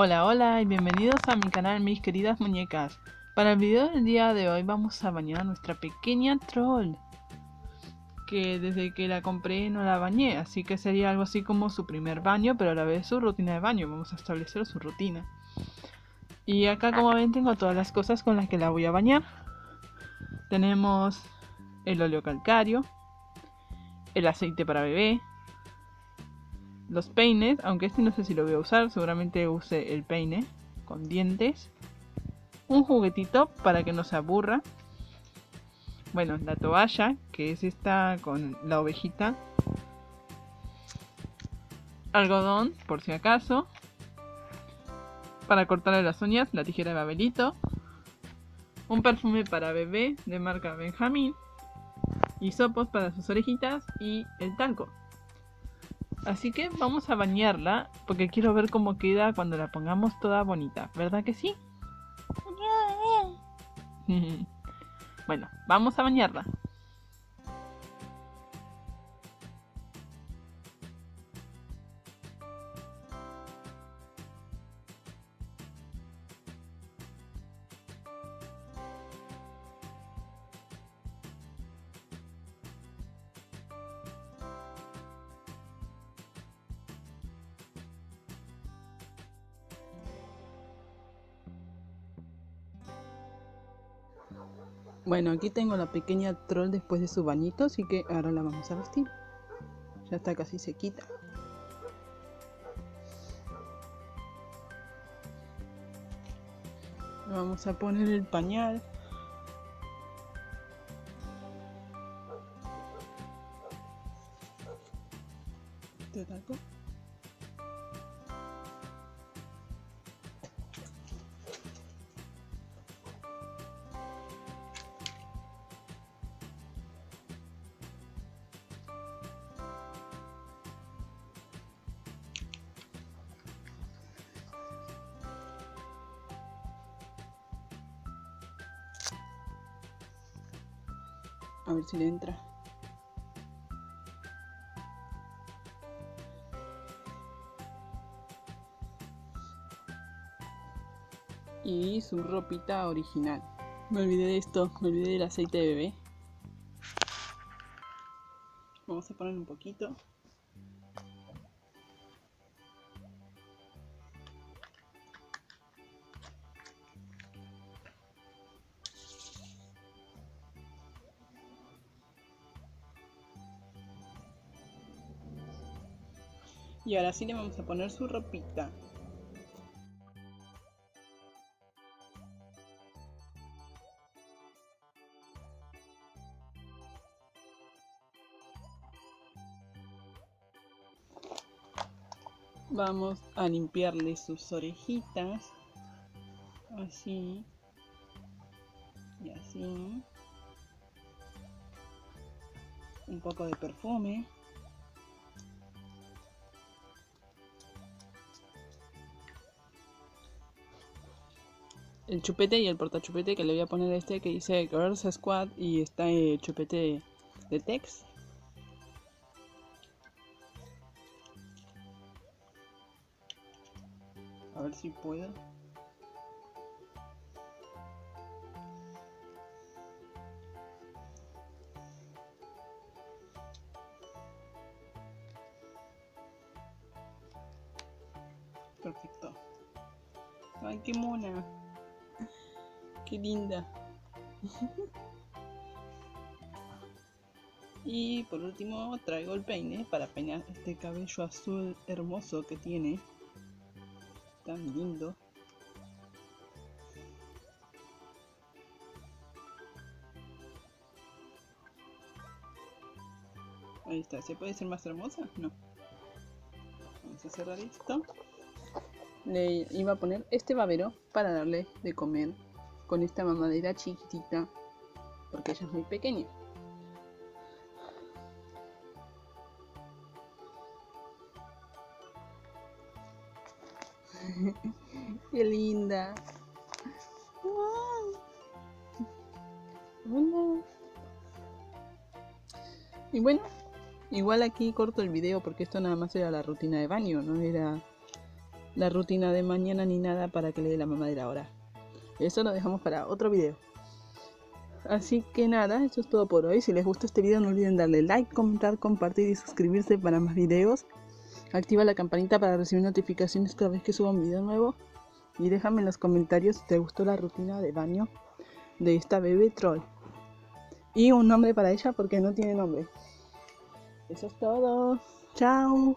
Hola, hola y bienvenidos a mi canal mis queridas muñecas. Para el video del día de hoy vamos a bañar a nuestra pequeña troll. Que desde que la compré no la bañé, así que sería algo así como su primer baño, pero a la vez su rutina de baño. Vamos a establecer su rutina. Y acá como ven tengo todas las cosas con las que la voy a bañar. Tenemos el óleo calcario, el aceite para bebé, los peines, aunque este no sé si lo voy a usar, seguramente use el peine con dientes, un juguetito para que no se aburra, bueno, la toalla, que es esta con la ovejita, algodón, por si acaso, para cortarle las uñas, la tijera de babelito, un perfume para bebé de marca Benjamín, hisopos para sus orejitas y el talco. Así que vamos a bañarla porque quiero ver cómo queda cuando la pongamos toda bonita, ¿verdad que sí? bueno, vamos a bañarla. Bueno, aquí tengo la pequeña troll después de su bañito, así que ahora la vamos a vestir. Ya está casi sequita. Vamos a poner el pañal. A ver si le entra. Y su ropita original. Me olvidé de esto, me olvidé del aceite de bebé. Vamos a poner un poquito. Y ahora sí le vamos a poner su ropita. Vamos a limpiarle sus orejitas. Así. Y así. Un poco de perfume. El chupete y el portachupete que le voy a poner este que dice Girls Squad y está el chupete de Tex. A ver si puedo. Perfecto. Ay, qué mona. Qué linda. y por último traigo el peine para peinar este cabello azul hermoso que tiene. Tan lindo. Ahí está, ¿se puede ser más hermosa? No. Vamos a cerrar esto. Le iba a poner este babero para darle de comer con esta mamadera chiquitita porque ella es muy pequeña. Qué linda. Y bueno, igual aquí corto el video porque esto nada más era la rutina de baño, no era la rutina de mañana ni nada para que le dé la mamadera ahora. Eso lo dejamos para otro video. Así que nada, eso es todo por hoy. Si les gustó este video no olviden darle like, comentar, compartir y suscribirse para más videos. Activa la campanita para recibir notificaciones cada vez que suba un video nuevo. Y déjame en los comentarios si te gustó la rutina de baño de esta bebé troll. Y un nombre para ella porque no tiene nombre. Eso es todo. Chao.